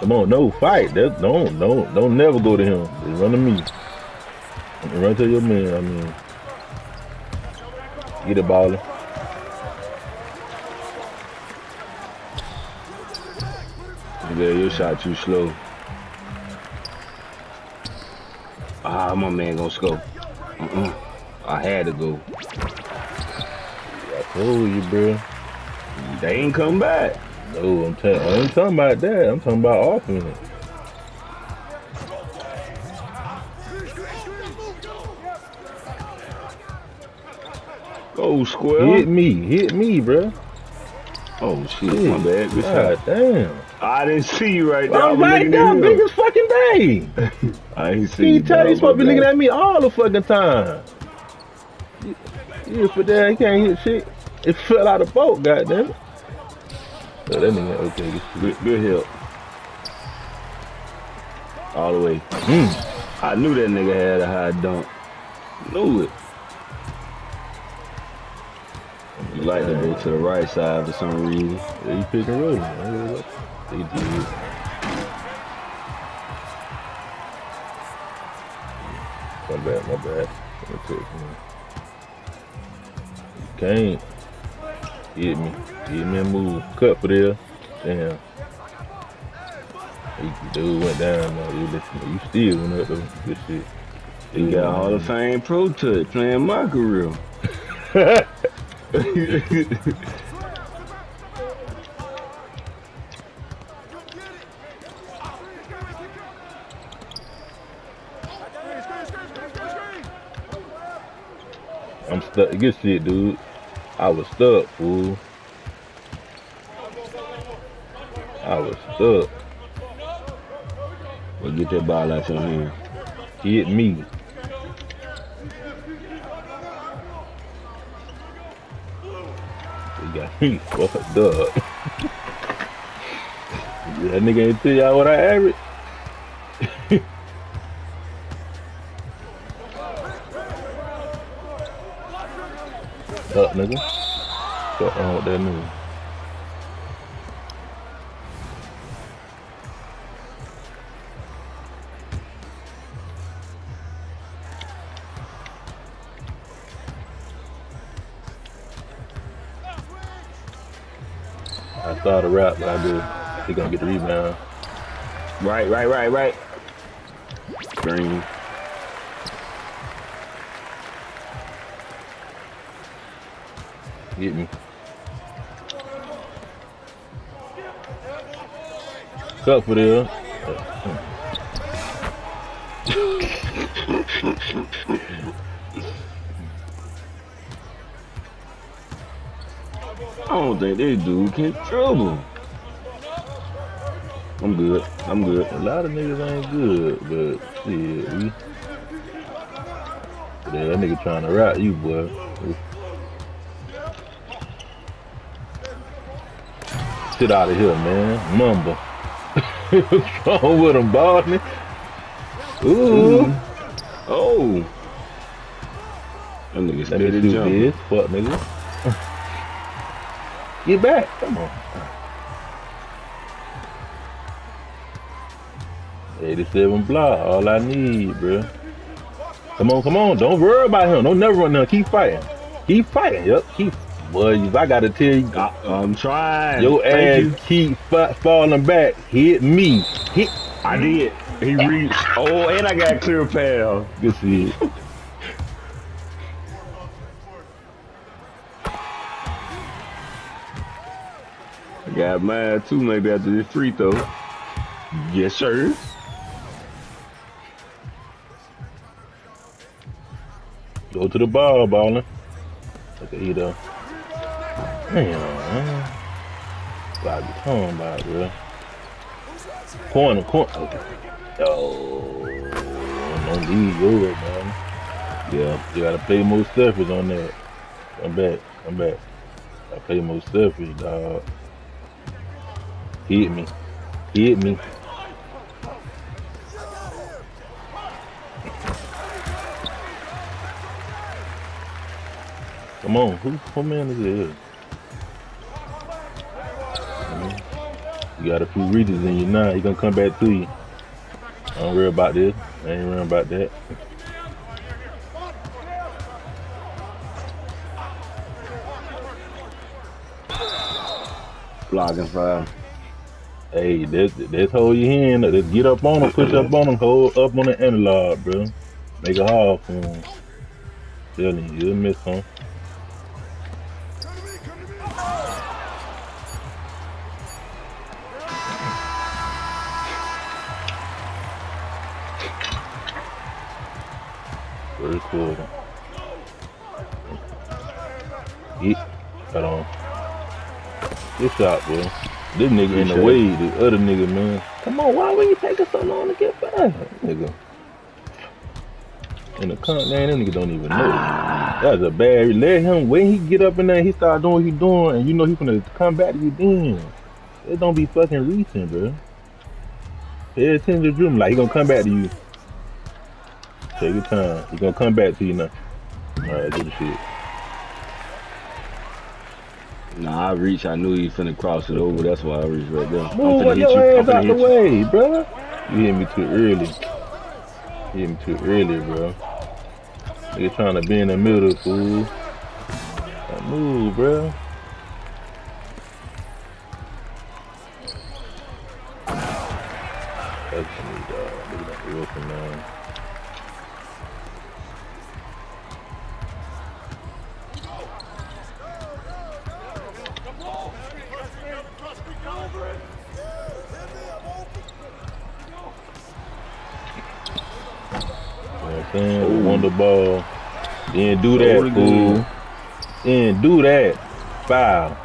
Come on, no fight. That don't don't don't never go to him. Just run to me. Run to your man. I mean, get a baller. Yeah, your shot too slow. Ah, my man gonna score. Uh-uh. I had to go. I told you, bro. They ain't come back. No, I'm telling. I ain't talking about that. I'm talking about offense. Go oh, square. Hit me, hit me, bro. Oh shit, Shit. my bad. Good God shot. damn. I didn't see you right there. I I'm right there, at big as fucking day. I ain't see you. tell you supposed to be looking at me all the fucking time. You, you for that, he can't hit shit. It fell out of boat, goddamn it. That nigga, okay. good. Good, help. All the way. Mm. I knew that nigga had a high dunk. Knew it. You like to go to the right side for some reason. Yeah, you pick and. They did. My bad, my bad. Can't. Hit me. Hit me and move. Cut for there. Damn. He, dude went down though. You, listen, you still went up though. Good shit. You got all the Fame Pro Touch playing my career. I'm stuck. Good shit, dude. I was stuck, fool. I was stuck. Well, get that ball out your hand. Hit me. He got me fucked up. that nigga ain't tell y'all what I average. Up, nigga. Fuck on with that nigga. I started rap, but I do. He gonna get the rebound. Right, right, right, right. Green. Me. Cut for there. I don't think this dude can trouble. I'm good. I'm good. A lot of niggas ain't good, but we. Yeah, that nigga trying to rap you, boy. Sit out of here, man. Mumble. What's wrong with him, Boston? Ooh. Oh. That nigga Let do jumping. this, fuck nigga. Get back, come on. 87 block, all I need, bro. Come on, come on, don't worry about him. Don't never run down. Keep fighting. Keep fighting. Yep, keep. Boy, if I gotta tell you, I, I'm trying. your Thank ass you. keep fa- falling back. Hit me. Hit. I did. He reached. Oh, and I got clear pal. Good shit. I got mine too, maybe after this free throw. Yes, sir. Go to the ball, baller. Look at you though. Damn, man. What you talking about, bro? Corner, corner. Oh, don't leave yours, man. Yeah, you gotta play more selfish on that. I'm back, I'm back. I play more selfish, dog. Hit me, hit me. Come on, who, who man is it? You got a few reaches in you now. He gonna come back to you. I don't worry about this. I ain't worrying about that. Blocking five. Hey, that's that's hold your hand. Let's get up on him, push up on him, hold up on the analog, bro. Make it hard for him. Telling you, you'll miss him. Very cool. Get, hold on. Good shot, bro. This nigga in the way, the other nigga, man. Come on, why were you taking so long to get back? Nigga. In the cunt, man, them nigga don't even know. That's a bad. Let him when he get up in there, he start doing what he doing, and you know he gonna come back to you then. It don't be fucking reaching, bro. Pay attention to Dream, like he gonna come back to you. Take your time. He gonna come back to you now. Alright, do the shit. Nah, I reached. I knew he finna cross it over. That's why I reached right there. I'm Move finna hit your you. Ass out the you. way, bro. You hit me too early. You hit me too early, bro. Nigga trying to be in the middle, fool. Like, move, bro. That's me, dog. Look at that Wilson, man. Ball. Then do that, fool. Then do that. Foul.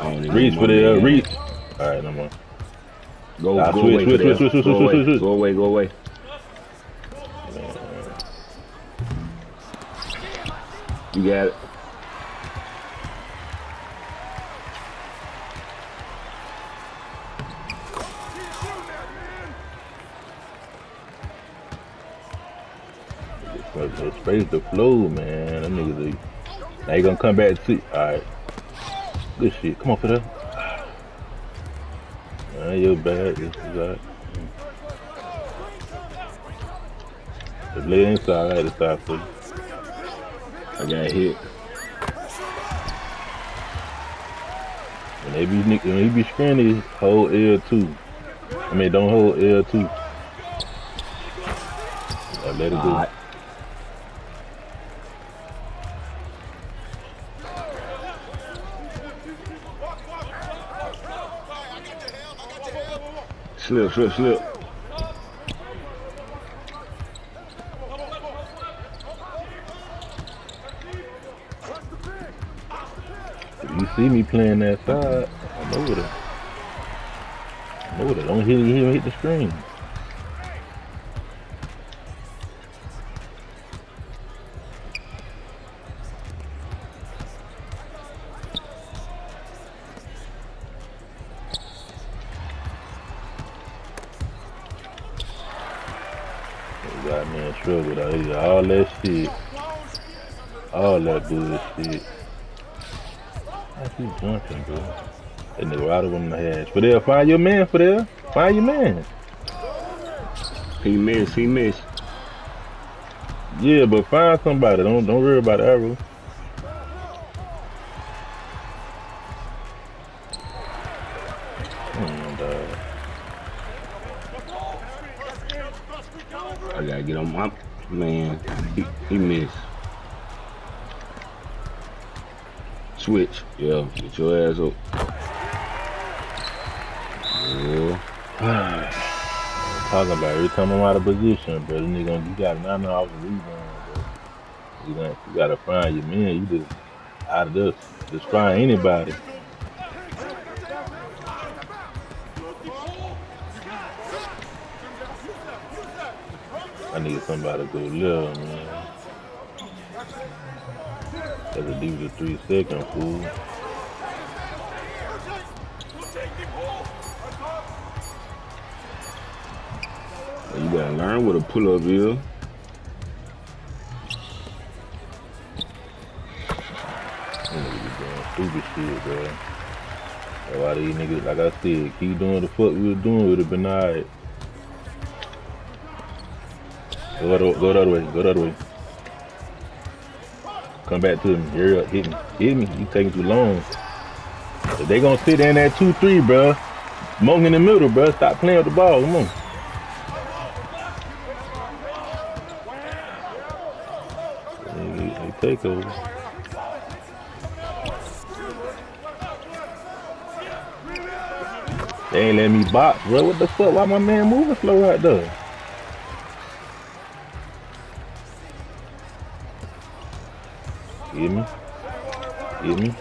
I don't even Reach for the uh, reach. All right, no more. Go, Nah, go switch, away. switch, switch, switch, go switch, away. switch. Go away. Go away. You got it. Space the flow, man. That nigga, now he gonna come back to. All right, good shit. Come on, for that. Man, you're bad. This is all right. Just lay inside. I had to stop for you. I got hit. When they be when he be screening, hold L two. I mean, don't hold L two. I Let it go. Slip, slip, slip. You see me playing that side, I'm over there. I'm over. Don't hit, hit, hit the screen. Got me in trouble. All that shit. All that bullshit. I keep jumping, bro. That nigga right over in the head. Fidel, find your man, for there. Find your man. He missed, he missed. Yeah, but find somebody. Don't don't worry about arrow. Talking about every time I'm out of position. This nigga, you got nine off the rebound. You got you gotta find your man. You just out of this. Just find anybody. I need somebody to go live, man. That's a dude with three second fool. Learn what a pull up doing stupid shit, bro. That's why these niggas, like I said, keep doing the fuck we was doing, would have been alright. Go the, go other way, go the other way. Come back to me, hurry up, hit me, hit me, you taking too long. If they gonna sit in that 2-3, bro, Monk in the middle, bro, stop playing with the ball, come on. They, ain't let me box, bro. What the fuck? Why my man moving slow right there? Hear me? Hear me?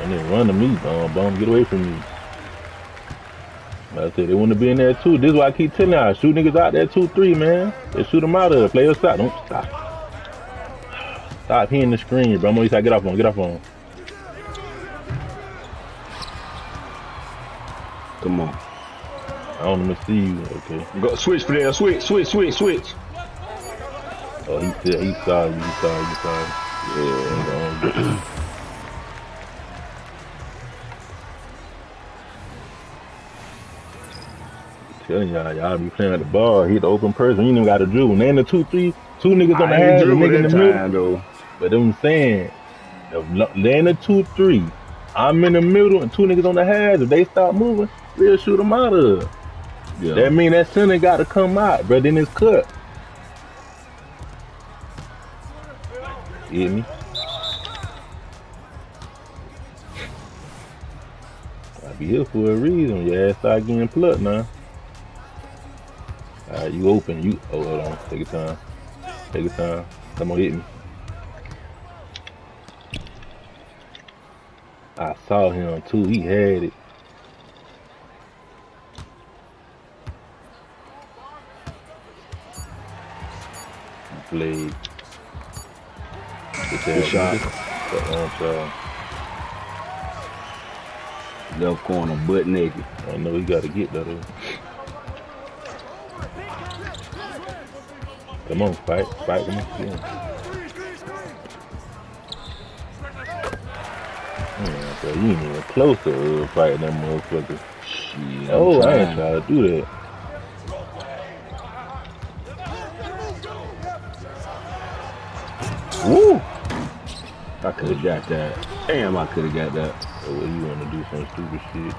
And then run to me, bum, bum. Get away from me. Like I said, they want to be in there too. This is why I keep telling y'all. Shoot niggas out there 2-3, man. They shoot them out of there. Play your side. Don't stop. Stop hitting the screen, bro. I'm on your side. Get off on. Get off on. Come on. I don't even see you. Okay. Go switch for there. Switch, switch, switch, switch. Oh, he said he saw you. He saw you. He saw you. Yeah. Telling y'all, y'all be playing at the bar. He the open person. You ain't even got a dribble. And then the two, three, two niggas on the half, nigga in the middle. though. But I'm saying, if then the two, three, I'm in the middle and two niggas on the halves. If they stop moving, we'll shoot them out of. Yeah. That mean that center got to come out, bro. Then it's cut. You hear me? I be here for a reason. Your ass start getting plucked now. Alright, you open. You oh hold on. Take your time. Take your time. Come on, hit me. I saw him too. He had it. Played. Good Good shot. But, um, so, Left corner, butt naked. I know he got to get that. though. Come on, fight, fight, come on. Yeah. Bro, you ain't even close to uh, fighting that motherfucker. Shit. Oh, I ain't trying. trying to do that. Woo! I could have got that. Damn, I could have got that. Oh, you want to do some stupid shit.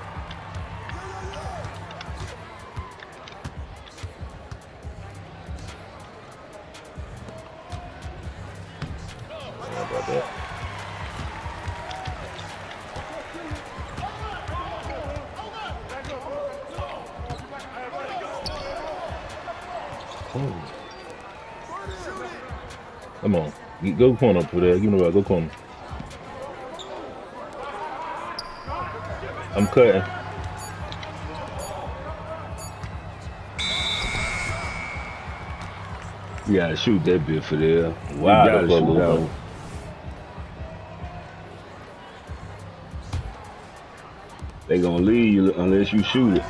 Oh. Come on. Get- Go corner up there. Give me the ball. Go corner. I'm cutting. You gotta shoot that bit for there. You Wow, gotta the fuck shoot that that? one. They gonna leave you unless you shoot it.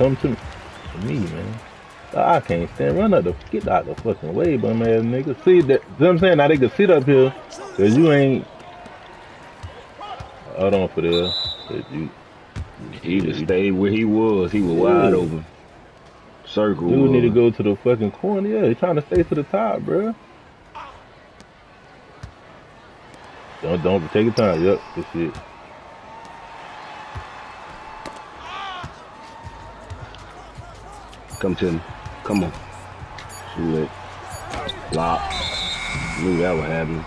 Come side. on, come to me, man. I can't stand. Run out the get out the fucking way, bum ass nigga. See that? See what I'm saying? Now they can sit up here, cause you ain't. Hold on for this. You, He just stayed where he was. He was wide open. Circle. you need to go to the fucking corner. Yeah, they trying to stay to the top, bro. Don't don't take your time. Yep, good shit. Come to me. Come on. Shoot it. Lock. Knew that would happen.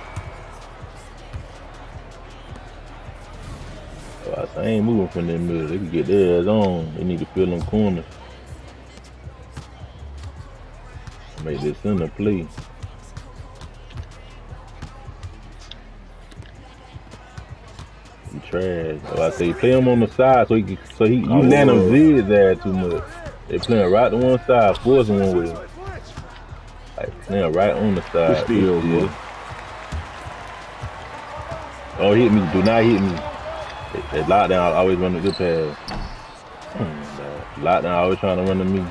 Oh, I ain't moving from that middle. They can get their ass on. They need to fill them corners. Make this center play. Trash. So I say play him on the side so he can, so he you Oh, let him Lord. zigzag too much. They playing right to one side, forcing one way. Like playing right on the side. Good steal, Good boy. Oh, hit me. Do not hit me. That- That lockdown always run a good pass. Hmm, that Lockdown always trying to run to me.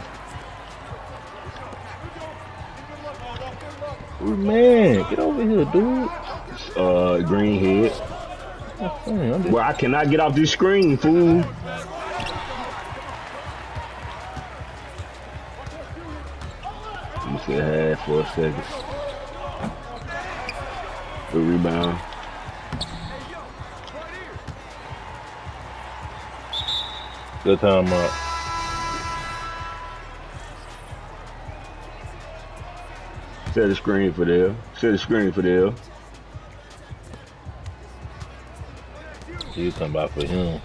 Ooh, man, get over here, dude. Uh, green head. Well, I cannot get off this screen, fool. Me half for a second. Good rebound. Good time up. Set a screen for there. Set a screen for there. You come back for him.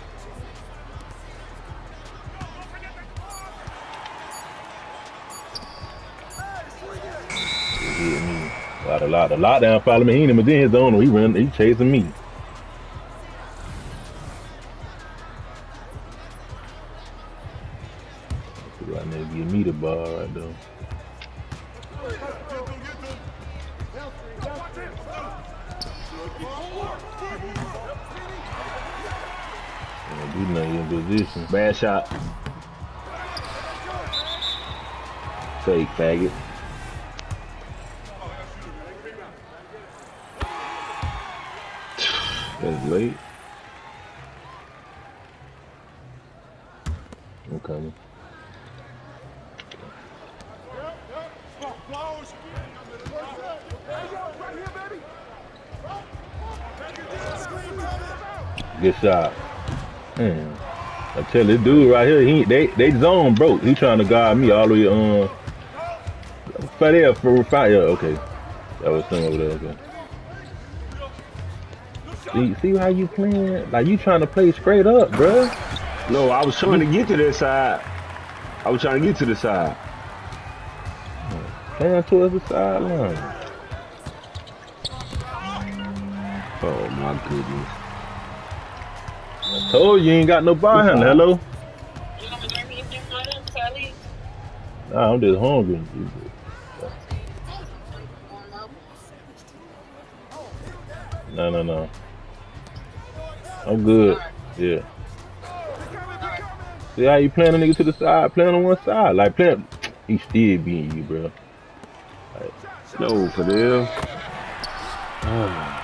He hit me. Lot of lot, the lockdown follow me. He ain't even in his own. He run, he chasing me. Right there, give me the ball right there. Ain't do nothing in position. Bad shot. Fake faggot. Late. I'm coming. Good shot. Man. I tell this dude right here, he they they zone broke. He trying to guard me all the way um for there for fire. Okay. That was thing over there, okay. See, see how you playing? Like you trying to play straight up, bruh. No, I was trying to get to that side. I was trying to get to the side. Playing towards the sideline. Oh my goodness. I told you, you ain't got no handle. Hello? Nah, I'm just hungry. No, no, no. I'm good. Yeah. See how you playing a nigga to the side, playing on one side. Like playing he still beating you, bro. No, for them. Oh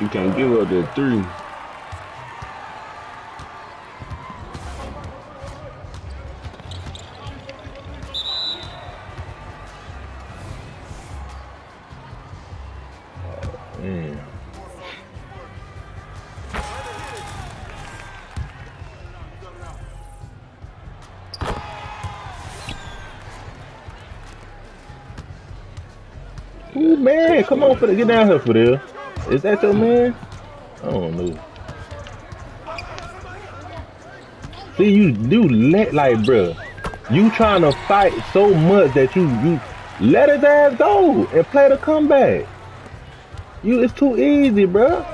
you can't give up that three. The, get down here for this. Is that your man? I don't know. See, you do let like, bruh, you trying to fight so much that you you let his ass go and play the comeback. You, it's too easy, bruh.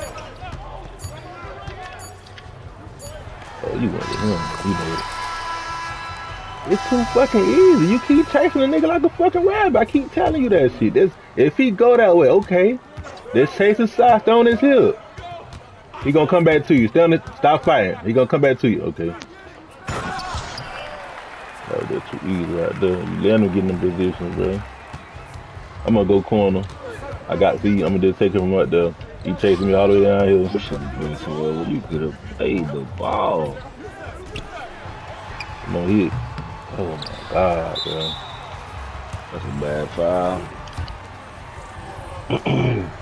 Oh, you want it? You know it. It's too fucking easy. You keep chasing a nigga like a fucking rabbit. I keep telling you that shit. That's, if he go that way, okay. Let's chase his on his hip. He gonna come back to you. Stay on. Stop fighting. He gonna come back to you. Okay. That was too easy right there. Let him get in the position, bro. I'm gonna go corner. I got see. I'm gonna just take him right there. He chasing me all the way down here. You should have been somewhere where you could have played the ball. Come on, hit. Oh my god, bro. That's a bad foul.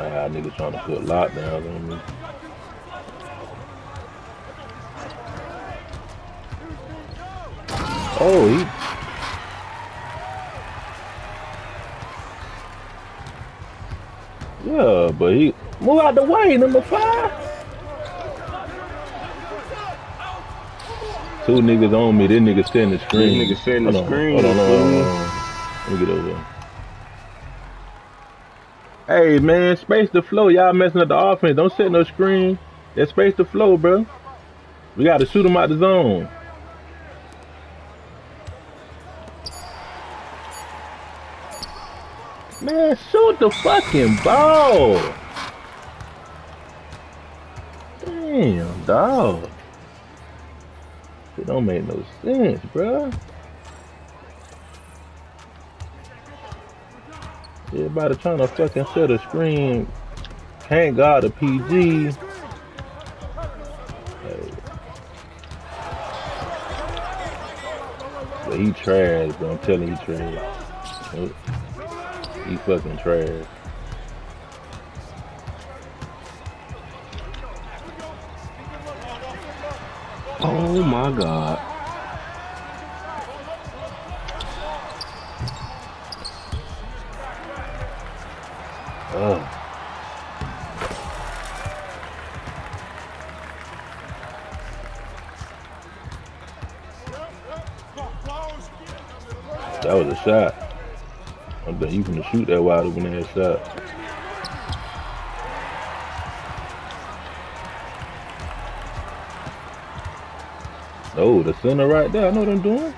Ah, niggas trying to put lockdowns on me. Oh, he. Yeah, but he move out the way, number five. Two niggas on me. This nigga setting the screen. nigga setting the screen, Hold on, hold on, hold on. Let me get over. there. Hey man, space the flow. Y'all messing up the offense. Don't set no screen. That space the flow, bro. We gotta shoot them out the zone. The fucking ball. Damn, dog. It don't make no sense, bro. Everybody trying to fucking set a screen. Can't guard a PG. But he trash, bro. I'm telling you, he trash. He fucking trash. Oh my god. Oh. That was a shot. I bet you can shoot that wide open ass shot. Oh, the center right there. I know what I'm doing.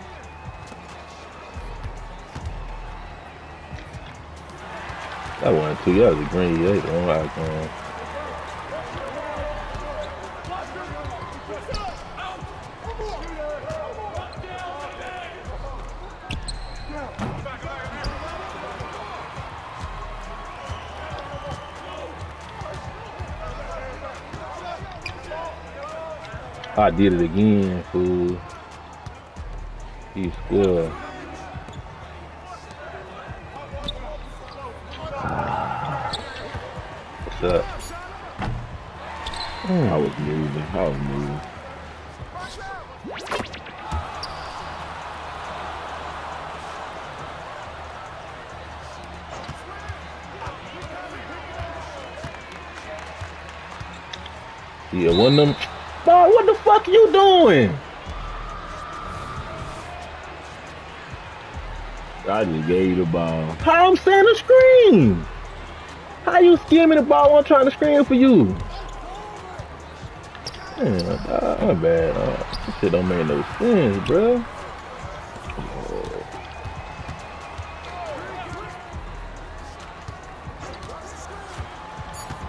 That one too. That was a green. Yeah, don't like um, I did it again, fool. He's scored. Ah. What's up? I was moving. I was moving. Yeah, one of them. Boy, what the fuck you doing? I just gave you the ball. How I'm setting a screen? How you skimming the ball I'm trying to screen for you? Man, dog, my bad. Uh, this shit don't make no sense, bro.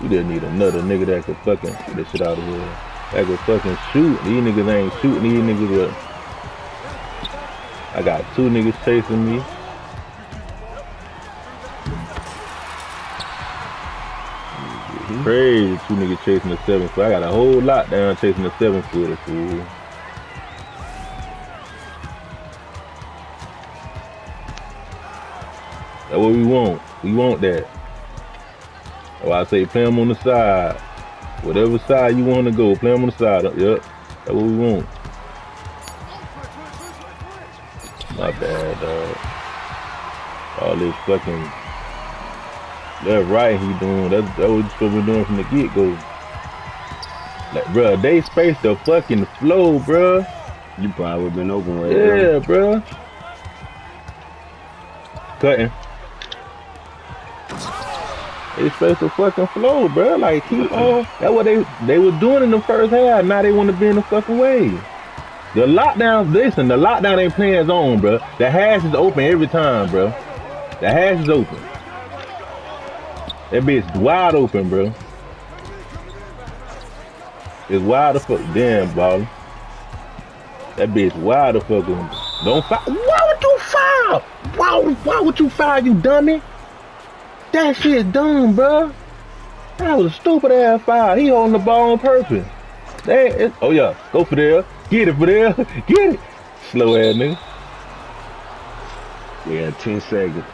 You didn't need another nigga that could fucking get this shit out of here. That could fucking shoot. These niggas ain't shooting. These niggas will. I got two niggas chasing me. Crazy, two niggas chasing the seven foot. I got a whole lot down chasing the seven footer, fool. That's what we want. We want that. That's I say play them on the side. Whatever side you want to go, play them on the side. Uh, yep, that's what we want. My bad, dog. All this fucking that right he doing. That's that what supposed to doing from the get go. Like, bruh, they spaced the fucking flow, bruh. You probably would have been open right Yeah, bruh. Cutting. They spaced the fucking flow, bro. Like keep on. Uh, that's what they they were doing in the first half. Now they want to be in the fucking way. The lockdown, listen, the lockdown ain't playing zone, bro. The hash is open every time, bro. The hash is open. That bitch wide open, bro. It's wide the fuck. Damn, baller. That bitch wide the fuck. Don't foul. Why would you foul? Why, why would you foul, you dummy? That shit dumb, bro. That was a stupid ass foul. He holding the ball on purpose. That, oh yeah, go for there. Get it for there. Get it. Slow ass nigga. We had 10 seconds.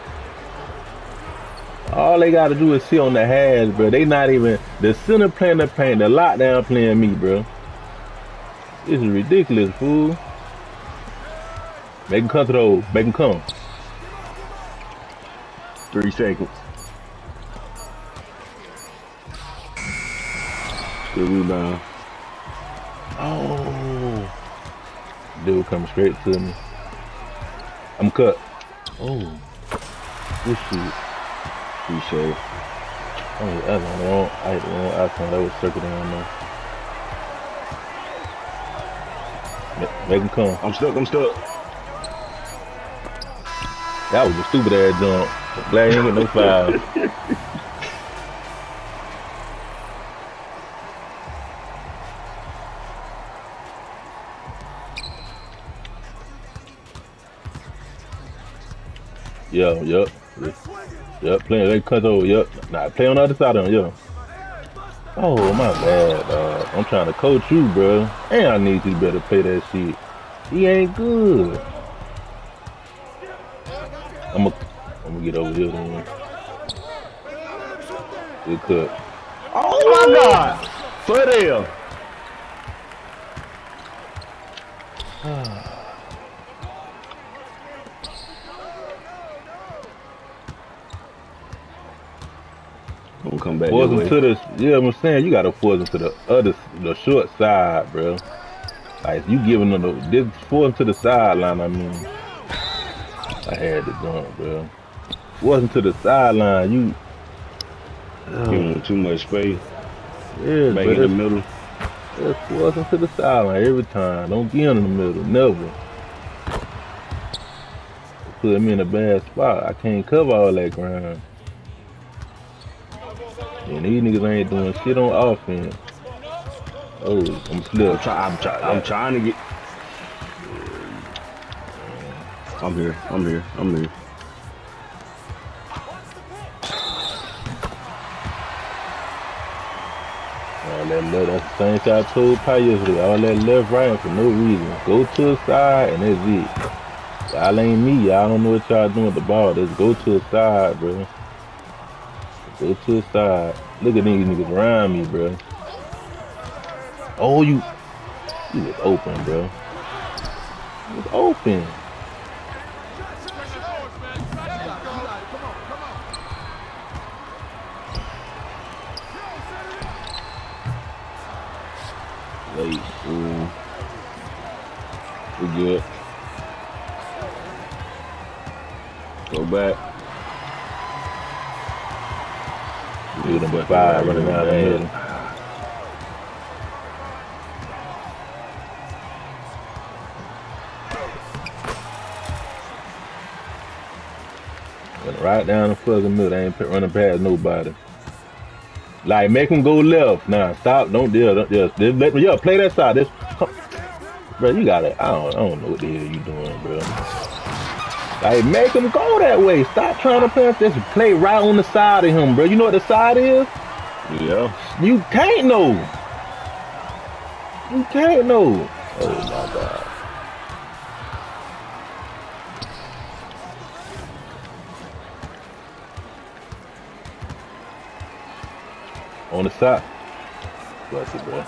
All they gotta do is sit on the hash, bro. They not even the center playing the paint, the lockdown playing me, bro. This is ridiculous, fool. Make him come to those. Make him come. Three seconds. Good rebound. Oh. Dude coming straight to me. I'm cut. Oh. This shit. Appreciate it. Oh, that's on the wrong. I hit the wrong icon. That was circling down there. Ma- Make him come. I'm stuck. I'm stuck. That was a stupid ass jump. Glad he ain't get no foul. Yeah, yep. Yep, playing they cut over, yep. Nah, play on the other side of him, yeah. Oh my bad, dog. I'm trying to coach you, bro. And I need you better play that shit. He ain't good. I'm gonna I'm gonna get over here then. Good cut. Oh my God! Fidel. I'm ah. Gonna come back. Force that him way. to the yeah, I'm saying you gotta force him to the other the short side, bro. Like you giving them the this force him to the sideline, I mean. I had to jump, bro. Him to the sideline, you Give him too much space. yeah, Back in the middle. force him to the sideline every time. Don't get in the middle, never. Put me in a bad spot. I can't cover all that ground. And these niggas ain't doing shit on offense. Oh, I'm I'm slip. trying. I'm trying. I'm trying to get. I'm here. I'm here. I'm here. All that left, that's the same shit I told Pi yesterday. All that left, right, for no reason. Go to the side, and that's it. Y'all ain't me. Y'all don't know what y'all doing with the ball. Just go to the side, bro. Go to the side. Look at these niggas around me, bro. Oh, you, you was open, bro. You was open. Late. We good. Go back. At them five running down the middle. Right down the fucking middle. They ain't running past nobody. Like make them go left. Nah, stop. Don't yeah, don't, yeah, just let me yeah, play that side. This bro, you got it. I don't I don't know what the hell you doing, bro. Like make him go that way. Stop trying to pass this. Play right on the side of him, bro. You know what the side is? Yeah. You can't know. You can't know. Oh my god. On the side. Bless it, bro.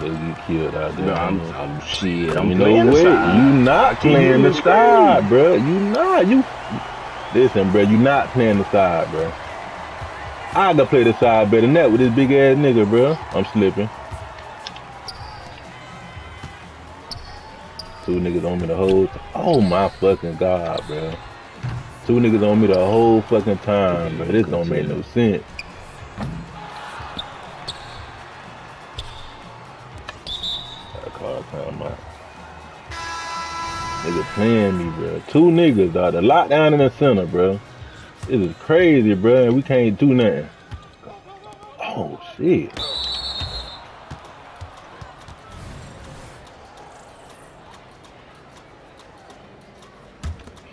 They get killed out there. No, I'm, I'm shit. I I'm mean, playing no the way. You not playing the side, bro. You not. You listen, bro. You not playing the side, bro. I gotta play the side better than that with this big ass nigga, bro. I'm slipping. Two niggas on me the whole. Oh my fucking god, bro. Two niggas on me the whole fucking time, bro. This don't make no sense. Playing me, bro. Two niggas, dog. The lockdown in the center, bro. This is crazy, bro. We can't do nothing. Oh shit.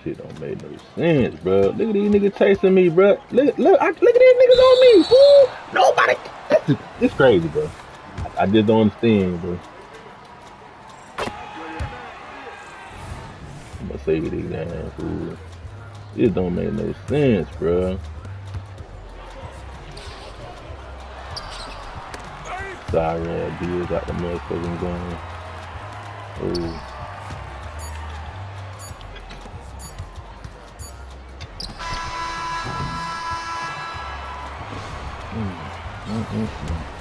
Shit don't make no sense, bro. Look at these niggas chasing me, bro. Look, look, I, look at these niggas on me, fool. Nobody. It's, crazy, bro. I, I just don't understand, bro. I'm gonna say these guys, fool. This don't make no sense, bro. Sorry, ass Bill got the motherfucking gun. Oh. Mm, mm, mm, mm.